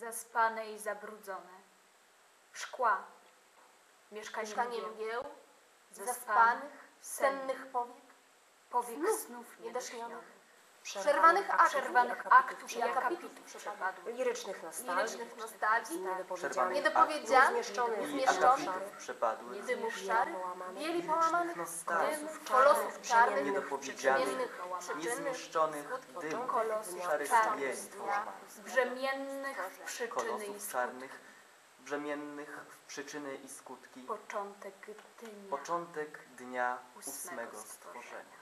zaspane i zabrudzone. Szkła, mieszkanie, Mieszkanie mgieł, mgieł, zaspanych, sennych, powiek, powiek snów snów niedośnionych, przerwanych aktów, przerwanych i aktów. i akapitów przepadłych, lirycznych nostalgii, lirycznych nostalgii, niedopowiedzianych, niedopowiedzianych, niezmieszczonych, akapitów przepadłych, dymów szarych, bieli połamanych, dymów, niedopowiedzianych, dymów, kolosów szarych czarnych, bieli, brzemiennych w przyczyny i skutki. czarnych, brzemiennych w przyczyny i skutki, Początek dnia. ósmego stworzenia.